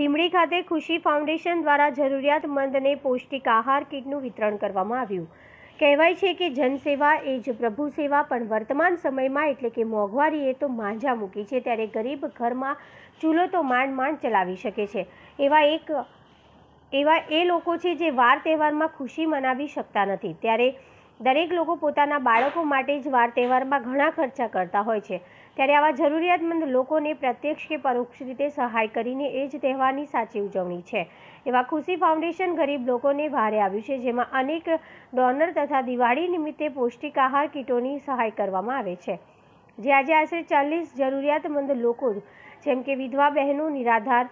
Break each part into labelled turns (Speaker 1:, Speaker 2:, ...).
Speaker 1: લીંબડી ખાતે ખુશી ફાઉન્ડેશન દ્વારા જરૂરિયાતમંદને પૌષ્ટિક આહાર કીટનું વિતરણ કરવામાં આવ્યું. કહેવાય છે કે જનસેવા એ જ પ્રભુ સેવા, પણ વર્તમાન સમયમાં એટલે કે મોંઘવારીએ તો માંજા મૂકી છે. ત્યારે ગરીબ ઘરમાં ચૂલો તો માંડ માંડ ચલાવી શકે છે. એવા એક, એવા એ લોકો છે જે વાર તહેવારમાં ખુશી મનાવી શકતા નથી. ત્યારે દરેક લોકો પોતાના બાળકો માટે જ વાર તહેવારમાં ઘણા ખર્ચા કરતા હોય છે. ત્યારે આવા જરૂરિયાતમંદ લોકોને પ્રત્યક્ષ કે પરોક્ષ રીતે સહાય કરીને એ જ તહેવારની સાચી ઉજવણી છે. એવા ખુશી ફાઉન્ડેશન ગરીબ લોકોને ભારે આવ્યું છે, જેમાં અનેક ડોનર તથા દિવાળી નિમિત્તે પૌષ્ટિક આહાર કીટોની સહાય કરવામાં આવે છે. જે આજે આશરે ચાલીસ જરૂરિયાતમંદ લોકો જેમ કે વિધવા બહેનો, નિરાધાર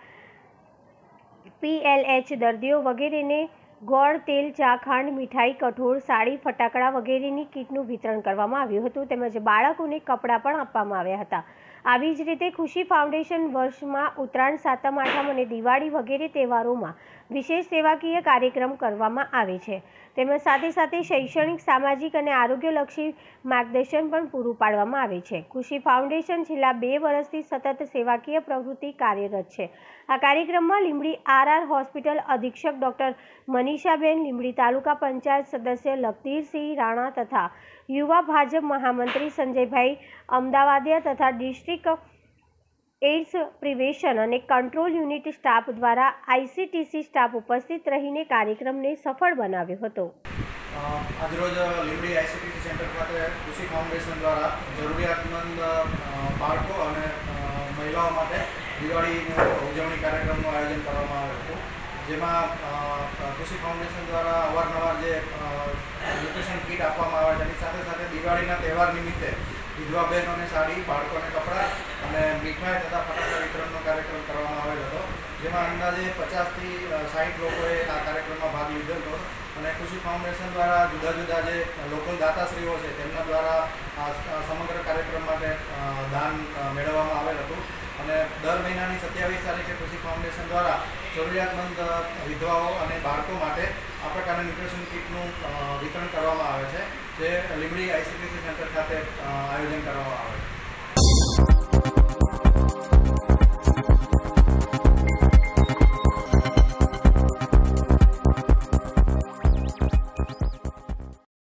Speaker 1: પીએલએચ દર્દીઓ વગેરેને ગોળ, તેલ, ચા, ખાંડ, મીઠાઈ, કઠોળ, સાડી, ફટાકડા વગેરેની કીટનું વિતરણ કરવામાં આવ્યું હતું તેમજ બાળકોને કપડાં પણ આપવામાં આવ્યા હતા. આવી જ રીતે ખુશી ફાઉન્ડેશન વર્ષમાં ઉત્તરાયણ, સાતમ, આઠમ અને દિવાળી વગેરે તહેવારોમાં વિશેષ સેવાકીય કાર્યક્રમ કરવામાં આવે છે. તેમજ સાથે સાથે શૈક્ષણિક, સામાજિક અને આરોગ્યલક્ષી માર્ગદર્શન પણ પૂરું પાડવામાં આવે છે. કૃષિ ફાઉન્ડેશન છેલ્લા બે વર્ષથી સતત સેવાકીય પ્રવૃત્તિ કાર્યરત છે. આ કાર્યક્રમમાં લીંબડી આરઆર હોસ્પિટલ અધિક્ષક ડૉક્ટર મનીષાબેન, લીંબડી તાલુકા પંચાયત સદસ્ય લખધીરસિંહ રાણા તથા યુવા ભાજપ મહામંત્રી સંજયભાઈ અમદાવાદિયા તથા ડિસ્ટ્રિક્ટ એઇડ્સ પ્રિવેશન અને કંટ્રોલ યુનિટ સ્ટાફ દ્વારા આઈસીટીસી સ્ટાફ ઉપસ્થિત રહીને કાર્યક્રમને સફળ બનાવ્યો હતો.
Speaker 2: આજરોજ લીંબડી આઈસીટીસી સેન્ટર ખાતે કૃષિ ફાઉન્ડેશન દ્વારા જરૂરિયાતમંદ બાળકો અને મહિલાઓ માટે દિવાળીનો ઉજવણી કાર્યક્રમનું આયોજન કરવામાં આવ્યું હતું. જેમાં કૃષિ ફાઉન્ડેશન દ્વારા અવારનવાર જે ન્યુટ્રિશન કીટ આપવામાં આવે એની સાથે સાથે દિવાળીના તહેવાર નિમિત્તે વિધવા બહેનોને સાડી, બાળકોને કપડાં અને મીઠાઈ તથા ફટાકડા વિતરણનો કાર્યક્રમ કરવામાં આવેલ હતો, જેમાં અંદાજે પચાસથી સાઠ લોકોએ આ કાર્યક્રમમાં ભાગ લીધો હતો. અને કૃષિ ફાઉન્ડેશન દ્વારા જુદા જુદા જે લોકલ દાતાશ્રીઓ છે, તેમના દ્વારા આ સમગ્ર કાર્યક્રમ માટે દાન મેળવવામાં આવેલ હતું. અને દર મહિનાની સત્યાવીસ તારીખે કૃષિ ફાઉન્ડેશન દ્વારા જરૂરિયાતમંદ વિધવાઓ અને બાળકો માટે આ પ્રકારના ન્યુટ્રિશન કીટનું વિતરણ કરવામાં આવે છે, જે લીમડી આઈસીપીસી સેન્ટર ખાતે આયોજન કરવામાં આવે છે.